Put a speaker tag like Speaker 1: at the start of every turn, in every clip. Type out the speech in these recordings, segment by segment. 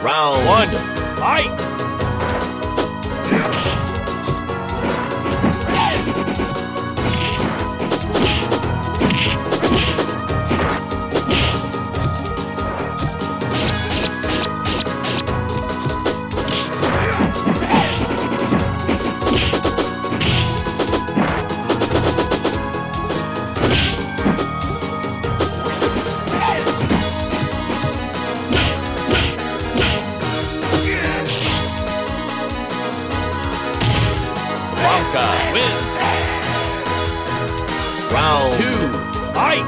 Speaker 1: Round one, fight! Wins. Round two, fight!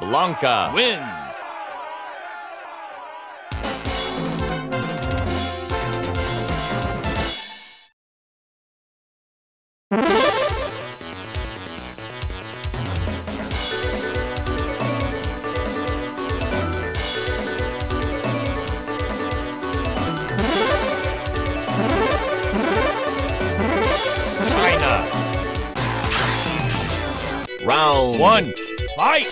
Speaker 1: Blanka wins. One, fight!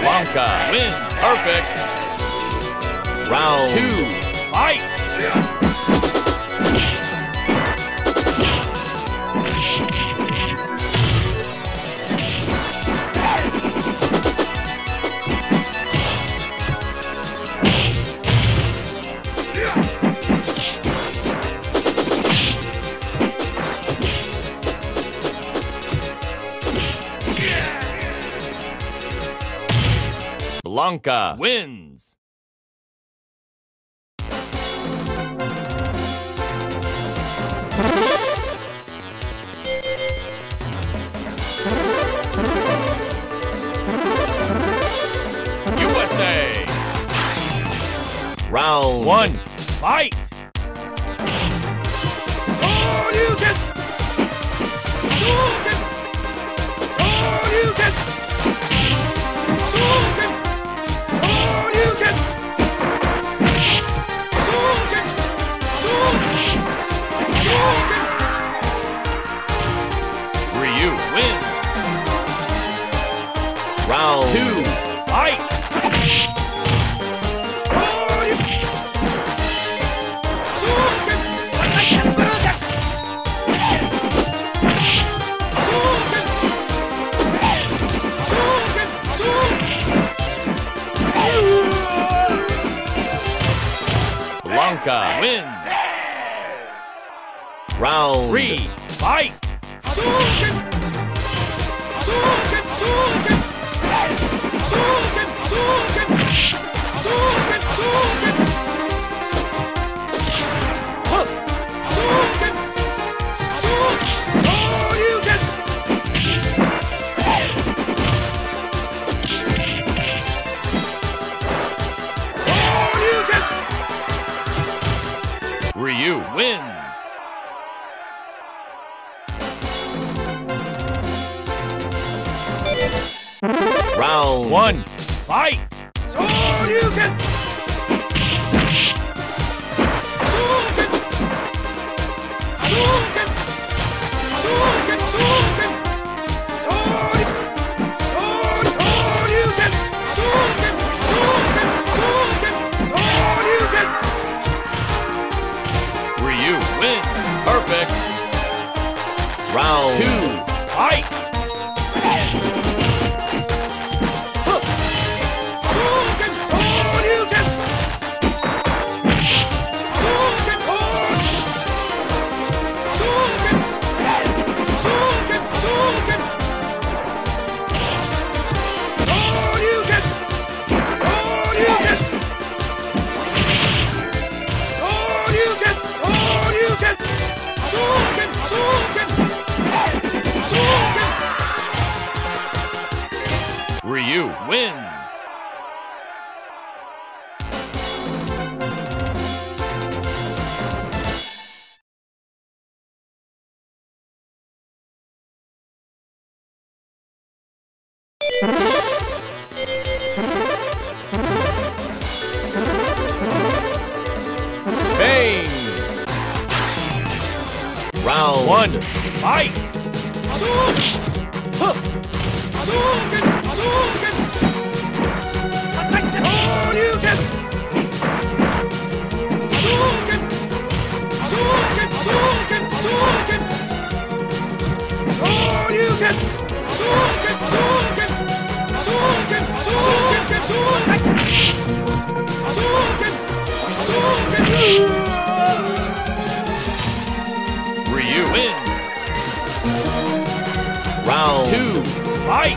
Speaker 1: Blanka wins. Perfect. Round two, fight! Blanka wins. USA. Round one, fight! Oh, Ryu Blanka wins. Round three, fight! Round one, fight! Ryu wins. Perfect. Round two, fight! Ryu wins. Spain. Round one. Fight. Two. Fight.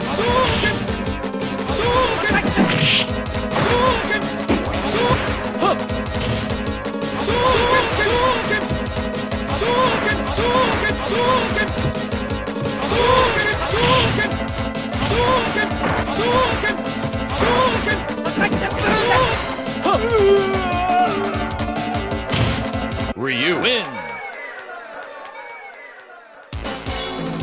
Speaker 2: Ooh!